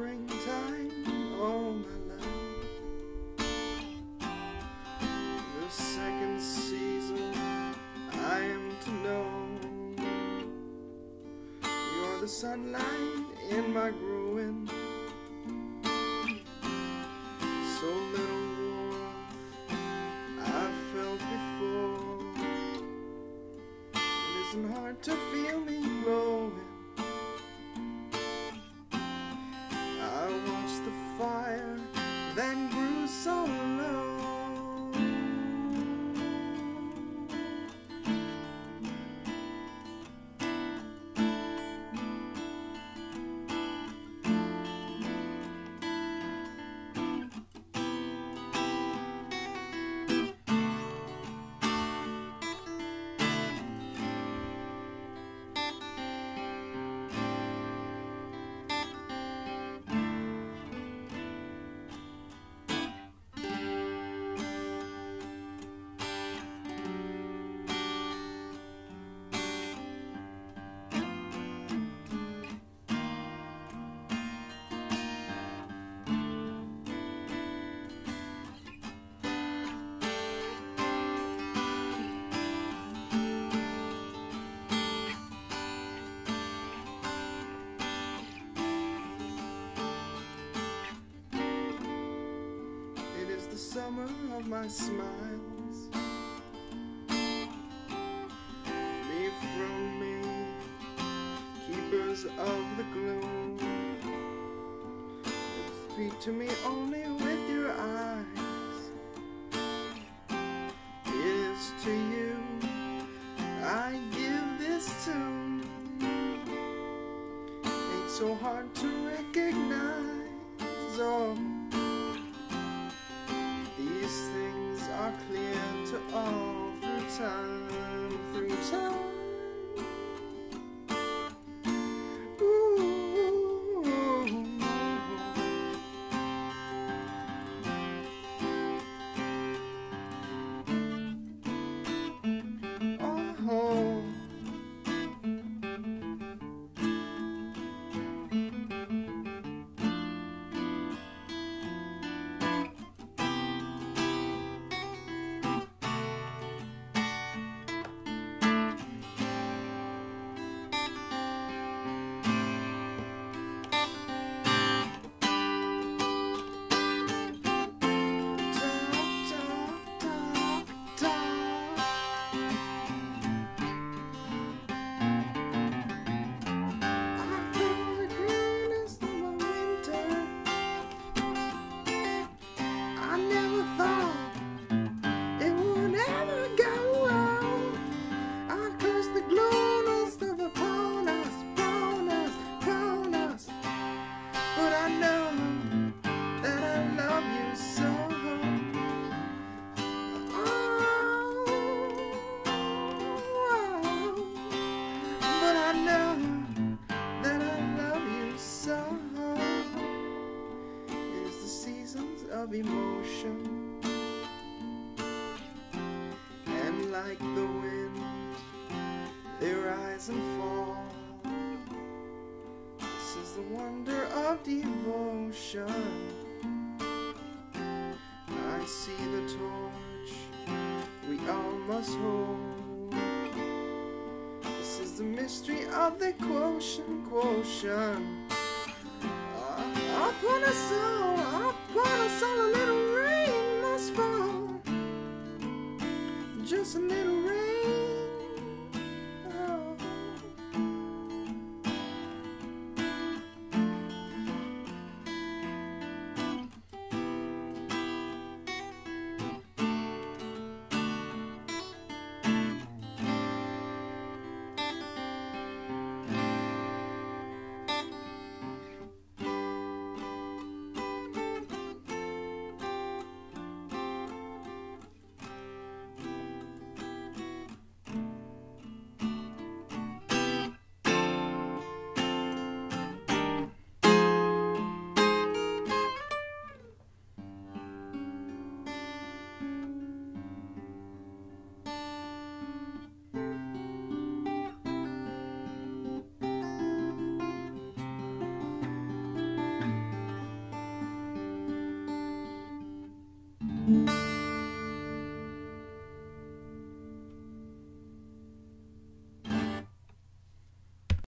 springtime all my life. The second season I am to know. You're the sunlight in my groove. Summer of my smiles. Flee from me, keepers of the gloom. Speak to me only with your eyes. It is to you I give this tune. Ain't so hard to recognize. Oh. All rise and fall. This is the wonder of devotion. I see the torch we all must hold. This is the mystery of the quotient, quotient. Upon us all, upon us all, a little rain must fall. Just a little rain.